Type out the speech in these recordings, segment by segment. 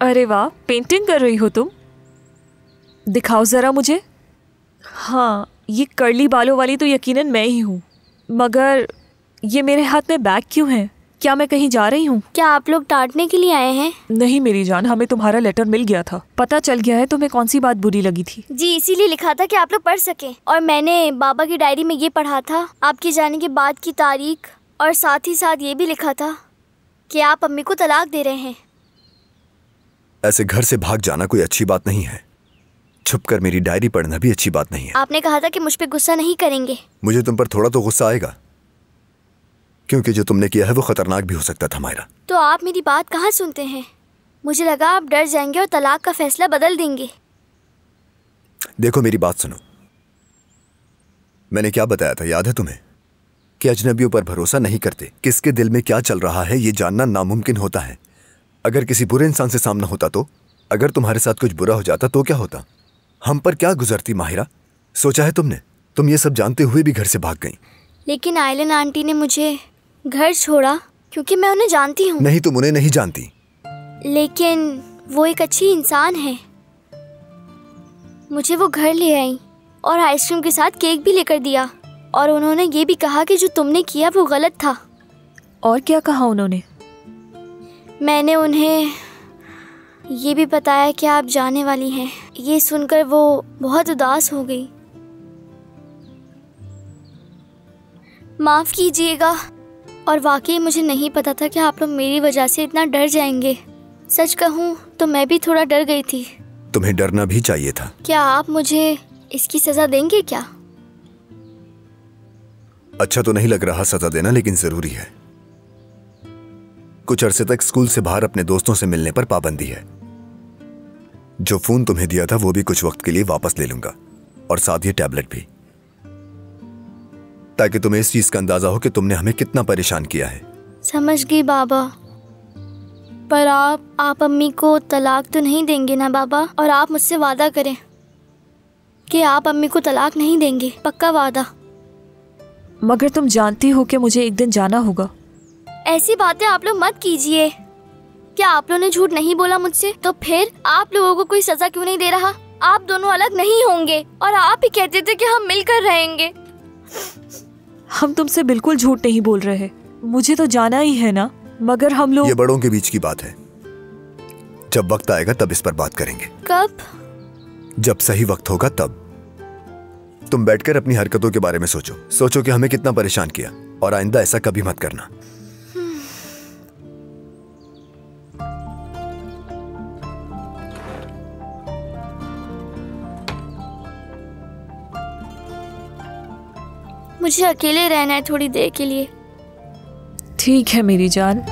अरे वाह पेंटिंग कर रही हो तुम? दिखाओ जरा मुझे। हाँ ये कर्ली बालों वाली तो यकीनन मैं ही हूँ। मगर ये मेरे हाथ में बैग क्यों है? क्या मैं कहीं जा रही हूँ? क्या आप लोग डांटने के लिए आए हैं? नहीं मेरी जान हमें तुम्हारा लेटर मिल गया था। पता चल गया है तुम्हें कौन सी बात बुरी लगी थी। जी इसीलिए लिखा था कि आप लोग पढ़ सके। और मैंने बाबा की डायरी में ये पढ़ा था आपके जाने के बाद की तारीख और साथ ही साथ ये भी लिखा था कि आप अम्मी को तलाक दे रहे हैं। ऐसे घर से भाग जाना कोई अच्छी बात नहीं है। छुप कर मेरी डायरी पढ़ना भी अच्छी बात नहीं है। आपने कहा था कि मुझ पर गुस्सा नहीं करेंगे। मुझे तुम पर थोड़ा तो गुस्सा आएगा। क्योंकि जो तुमने किया है वो खतरनाक भी हो सकता था मायरा। तो आप मेरी बात कहाँ सुनते हैं? मुझे लगा आप डर जाएँगे और तलाक का फैसला बदल देंगे। देखो मेरी बात सुनो। मैंने क्या बताया था याद है तुम्हें? कि अजनबियों पर भरोसा नहीं करते। किसके दिल में क्या चल रहा है ये जानना नामुमकिन होता है। अगर किसी बुरे इंसान से सामना होता तो? अगर तुम्हारे साथ कुछ बुरा हो जाता तो क्या होता? हम पर क्या गुजरती माहिरा सोचा है तुमने? तुम ये सब जानते हुए भी घर से भाग गई। लेकिन आयलन आंटी ने मुझे घर छोड़ा क्योंकि मैं उन्हें जानती हूँ। नहीं तुम उन्हें नहीं जानती। लेकिन वो एक अच्छी इंसान है। मुझे वो घर ले आई और आइसक्रीम के साथ केक भी लेकर दिया। और उन्होंने ये भी कहा कि जो तुमने किया वो गलत था। और क्या कहा उन्होंने? मैंने उन्हें ये भी बताया कि आप जाने वाली हैं। ये सुनकर वो बहुत उदास हो गई। माफ़ कीजिएगा। और वाकई मुझे नहीं पता था कि आप लोग मेरी वजह से इतना डर जाएँगे। सच कहूँ तो मैं भी थोड़ा डर गई थी। तुम्हें डरना भी चाहिए था। क्या आप मुझे इसकी सज़ा देंगे क्या? अच्छा तो नहीं लग रहा सजा देना लेकिन ज़रूरी है। कुछ अरसे तक स्कूल से बाहर अपने दोस्तों से मिलने पर पाबंदी है। जो फ़ोन तुम्हें दिया था वो भी कुछ वक्त के लिए वापस ले लूँगा। और साथ ही टैबलेट भी। ताकि तुम्हें इस चीज़ का अंदाज़ा हो कि तुमने हमें कितना परेशान किया है। समझ गई बाबा। पर आप आप अम्मी को तलाक तो नहीं देंगे ना बाबा? और आप मुझसे वादा करें कि आप अम्मी को तलाक नहीं देंगे। पक्का वादा। मगर तुम जानती हो कि मुझे एक दिन जाना होगा। ऐसी बातें आप लोग मत कीजिए। क्या आप लोगों ने झूठ नहीं बोला मुझसे? तो फिर आप लोगों को कोई सजा क्यों नहीं दे रहा? आप दोनों अलग नहीं होंगे। और आप ही कहते थे कि हम मिलकर रहेंगे। हम तुमसे बिल्कुल झूठ नहीं बोल रहे। मुझे तो जाना ही है ना मगर हम लोग ये बड़ों के बीच की बात है। जब वक्त आएगा तब इस पर बात करेंगे। कब? जब सही वक्त होगा तब। तुम बैठकर अपनी हरकतों के बारे में सोचो। सोचो कि हमें कितना परेशान किया और आइंदा ऐसा कभी मत करना। मुझे अकेले रहना है थोड़ी देर के लिए। ठीक है मेरी जान।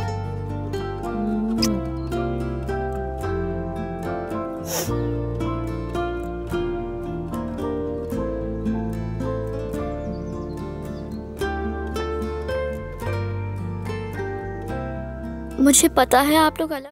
मुझे पता है आप लोग अलग